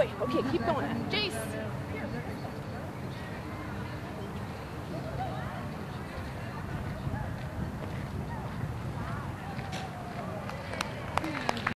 boy. Okay, keep going. Jace.